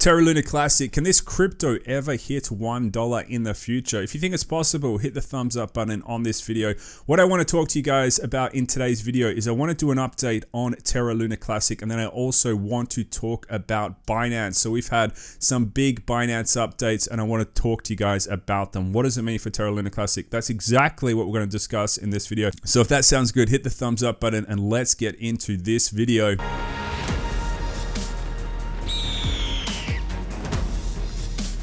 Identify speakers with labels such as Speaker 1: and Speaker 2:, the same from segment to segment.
Speaker 1: Terra Luna Classic, can this crypto ever hit $1 in the future? If you think it's possible, hit the thumbs up button on this video. What I want to talk to you guys about in today's video is I want to do an update on Terra Luna Classic and then I also want to talk about Binance. So we've had some big Binance updates and I want to talk to you guys about them. What does it mean for Terra Luna Classic? That's exactly what we're going to discuss in this video. So if that sounds good, hit the thumbs up button and let's get into this video.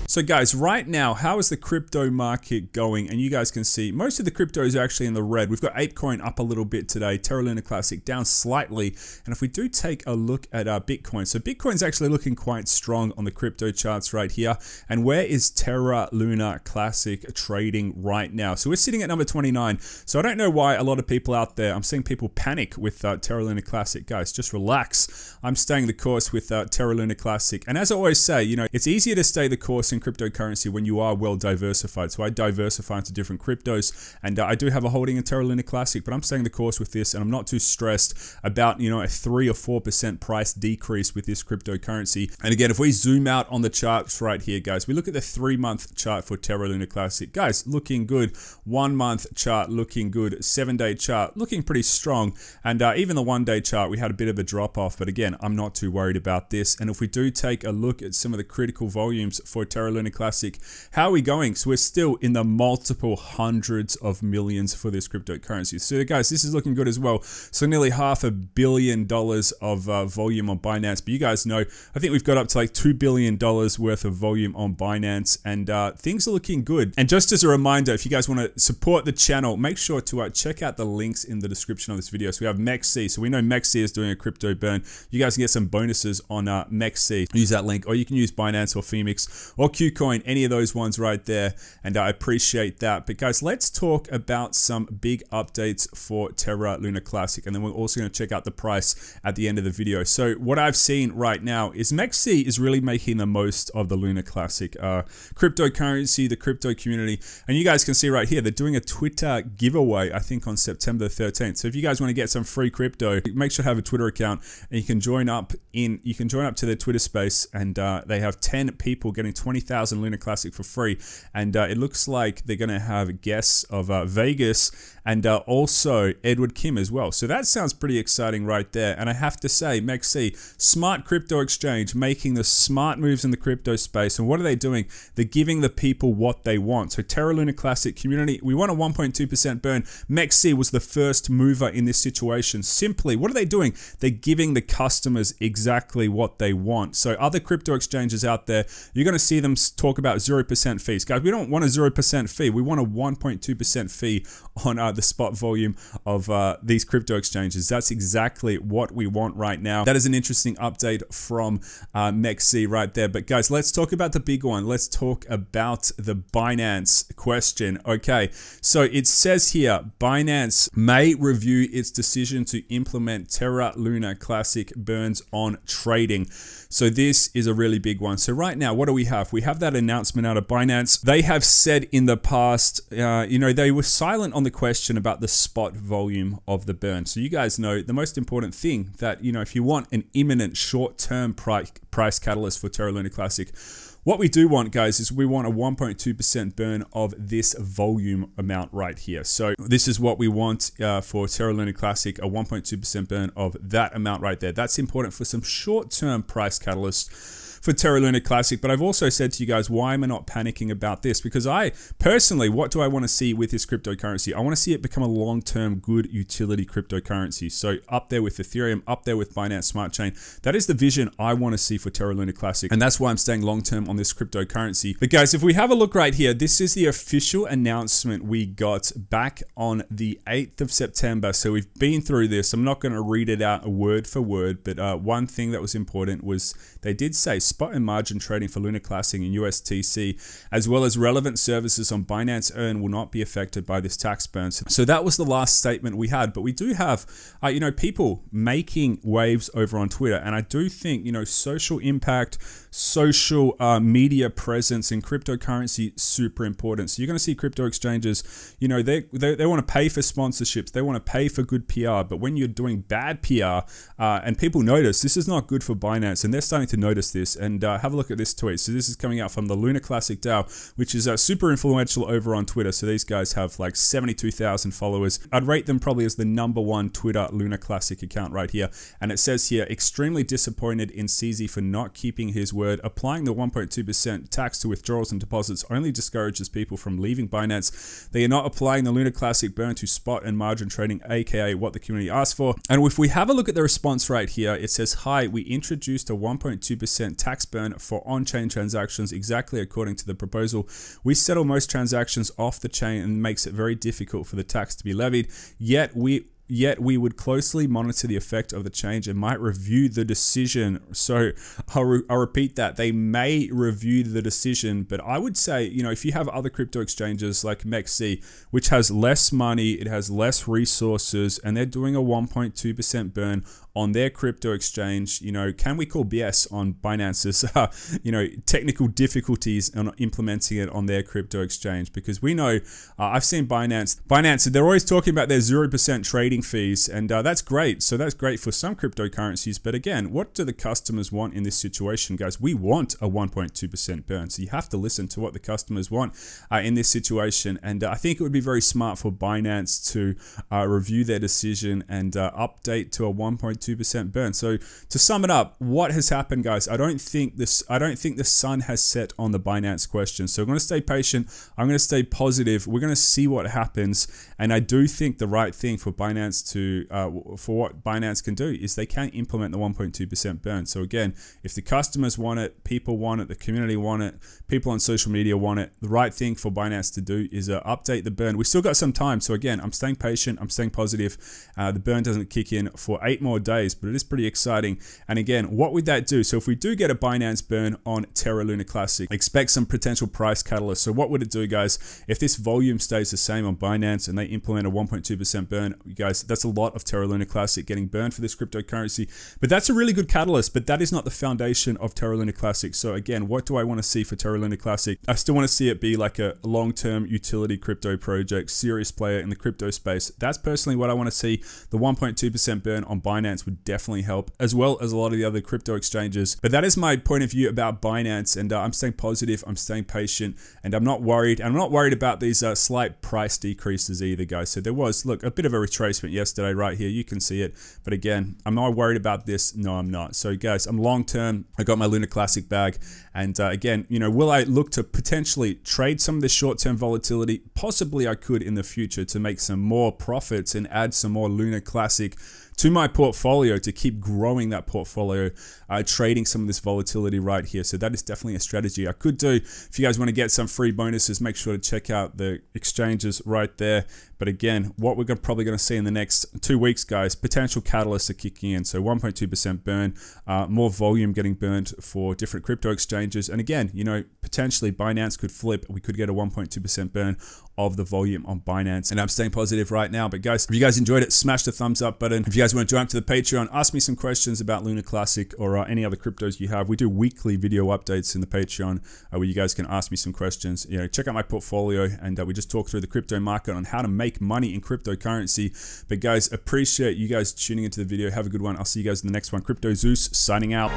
Speaker 1: So guys, right now, how is the crypto market going? And you guys can see most of the cryptos are actually in the red. We've got ApeCoin up a little bit today, Terra Luna Classic down slightly. And if we do take a look at our Bitcoin, so Bitcoin's actually looking quite strong on the crypto charts right here. And where is Terra Luna Classic trading right now? So we're sitting at number 29. So I don't know why a lot of people out there, I'm seeing people panic with uh, Terra Luna Classic. Guys, just relax. I'm staying the course with uh, Terra Luna Classic. And as I always say, you know, it's easier to stay the course in cryptocurrency when you are well diversified. So I diversify into different cryptos, and uh, I do have a holding in Terra Luna Classic, but I'm staying the course with this, and I'm not too stressed about you know a three or four percent price decrease with this cryptocurrency. And again, if we zoom out on the charts right here, guys, we look at the three month chart for Terra Luna Classic, guys, looking good. One month chart looking good. Seven day chart looking pretty strong, and uh, even the one day chart we had a bit of a drop off, but again, I'm not too worried about this. And if we do take a look at some of the critical volumes for Terra Luna Classic. How are we going? So we're still in the multiple hundreds of millions for this cryptocurrency. So guys, this is looking good as well. So nearly half a billion dollars of uh, volume on Binance. But you guys know, I think we've got up to like $2 billion worth of volume on Binance and uh, things are looking good. And just as a reminder, if you guys want to support the channel, make sure to uh, check out the links in the description of this video. So we have MEXC. So we know MEXC is doing a crypto burn. You guys can get some bonuses on uh, MEXC. Use that link or you can use Binance or Phemex or KuCoin, any of those ones right there. And I appreciate that. But guys, let's talk about some big updates for Terra Luna Classic. And then we're also going to check out the price at the end of the video. So what I've seen right now is Mexi is really making the most of the Luna Classic uh, cryptocurrency, the crypto community. And you guys can see right here, they're doing a Twitter giveaway, I think on September 13th. So if you guys want to get some free crypto, make sure to have a Twitter account and you can join up in, you can join up to their Twitter space and uh, they have 10 people getting 20 20,000 Luna Classic for free. And uh, it looks like they're going to have guests of uh, Vegas and uh, also Edward Kim as well. So that sounds pretty exciting right there. And I have to say, MEXC, smart crypto exchange, making the smart moves in the crypto space. And what are they doing? They're giving the people what they want. So Terra Luna Classic community, we want a 1.2% burn. MEXC was the first mover in this situation. Simply, what are they doing? They're giving the customers exactly what they want. So other crypto exchanges out there, you're going to see them talk about 0% fees. Guys, we don't want a 0% fee. We want a 1.2% fee on uh, the spot volume of uh, these crypto exchanges. That's exactly what we want right now. That is an interesting update from uh, right there. But guys, let's talk about the big one. Let's talk about the Binance question. Okay, so it says here, Binance may review its decision to implement Terra Luna Classic burns on trading. So this is a really big one. So right now, what do we have? We have that announcement out of Binance. They have said in the past, uh, you know, they were silent on the question about the spot volume of the burn. So you guys know the most important thing that, you know, if you want an imminent short-term price, price catalyst for Terra Luna Classic, what we do want, guys, is we want a 1.2% burn of this volume amount right here. So this is what we want uh, for Terra Luna Classic, a 1.2% burn of that amount right there. That's important for some short-term price catalysts for Terra Luna Classic, but I've also said to you guys, why am I not panicking about this? Because I personally, what do I want to see with this cryptocurrency? I want to see it become a long-term good utility cryptocurrency. So up there with Ethereum, up there with Binance Smart Chain. That is the vision I want to see for Terra Luna Classic. And that's why I'm staying long-term on this cryptocurrency. But guys, if we have a look right here, this is the official announcement we got back on the 8th of September. So we've been through this. I'm not going to read it out word for word, but uh, one thing that was important was they did say spot and margin trading for Luna Classic and USTC, as well as relevant services on Binance Earn will not be affected by this tax burn. So that was the last statement we had, but we do have, uh, you know, people making waves over on Twitter, and I do think, you know, social impact, social uh, media presence in cryptocurrency super important. So you're going to see crypto exchanges, you know, they, they, they want to pay for sponsorships, they want to pay for good PR, but when you're doing bad PR uh, and people notice this is not good for Binance, and they're starting to notice this, and uh, have a look at this tweet. So this is coming out from the Luna Classic DAO, which is uh, super influential over on Twitter. So these guys have like 72,000 followers. I'd rate them probably as the number one Twitter Luna Classic account right here. And it says here, extremely disappointed in CZ for not keeping his word. Applying the 1.2% tax to withdrawals and deposits only discourages people from leaving Binance. They are not applying the Luna Classic burn to spot and margin trading, aka what the community asked for. And if we have a look at the response right here, it says, Hi, we introduced a 1.2% tax burn for on chain transactions exactly according to the proposal. We settle most transactions off the chain and makes it very difficult for the tax to be levied. Yet we Yet we would closely monitor the effect of the change and might review the decision. So I'll, re- I'll, repeat that. They may review the decision, but I would say, you know, if you have other crypto exchanges like MEXC, which has less money, it has less resources, and they're doing a 1.2% burn on their crypto exchange, you know, can we call BS on Binance's, uh, you know, technical difficulties on implementing it on their crypto exchange? Because we know, uh, I've seen Binance, Binance, they're always talking about their 0% trading fees, and uh, that's great. So that's great for some cryptocurrencies. But again, what do the customers want in this situation, guys? We want a 1.2% burn. So you have to listen to what the customers want uh, in this situation. And uh, I think it would be very smart for Binance to uh, review their decision and update to a 1.2 2% burn. So to sum it up, what has happened, guys? I don't think this. I don't think the sun has set on the Binance question. So I'm going to stay patient. I'm going to stay positive. We're going to see what happens, and I do think the right thing for Binance to uh, for what Binance can do is they can implement the 1.2% burn. So again, if the customers want it, people want it, the community want it, people on social media want it, the right thing for Binance to do is uh, update the burn. We still got some time. So again, I'm staying patient. I'm staying positive. Uh, the burn doesn't kick in for eight more days days, but it is pretty exciting. And again, what would that do? So if we do get a Binance burn on Terra Luna Classic, expect some potential price catalyst. So what would it do, guys? If this volume stays the same on Binance and they implement a 1.2% burn, you guys, that's a lot of Terra Luna Classic getting burned for this cryptocurrency. But that's a really good catalyst, but that is not the foundation of Terra Luna Classic. So again, what do I want to see for Terra Luna Classic? I still want to see it be like a long-term utility crypto project, serious player in the crypto space. That's personally what I want to see. The 1.2% burn on Binance would definitely help, as well as a lot of the other crypto exchanges. But that is my point of view about Binance, and uh, I'm staying positive, I'm staying patient, and I'm not worried. I'm not worried about these uh, slight price decreases either, guys. So there was, look, a bit of a retracement yesterday right here. You can see it. But again, I'm not worried about this. No, I'm not. So guys, I'm long term. I got my Luna Classic bag. And uh, again, you know, will I look to potentially trade some of this short term volatility? Possibly I could in the future to make some more profits and add some more Luna Classic to my portfolio to keep growing that portfolio, uh, trading some of this volatility right here. So that is definitely a strategy I could do. If you guys want to get some free bonuses, make sure to check out the exchanges right there. But again, what we're probably going to see in the next two weeks, guys, potential catalysts are kicking in. So 1.2% burn, uh, more volume getting burned for different crypto exchanges. And again, you know, potentially Binance could flip. We could get a 1.2% burn of the volume on Binance. And I'm staying positive right now. But guys, if you guys enjoyed it, smash the thumbs up button. If you guys want to join up to the Patreon, ask me some questions about Luna Classic or uh, any other cryptos you have. We do weekly video updates in the Patreon uh, where you guys can ask me some questions. You know, check out my portfolio and uh, we just talk through the crypto market on how to make money in cryptocurrency. But guys, appreciate you guys tuning into the video. Have a good one. I'll see you guys in the next one. Crypto Zeus signing out.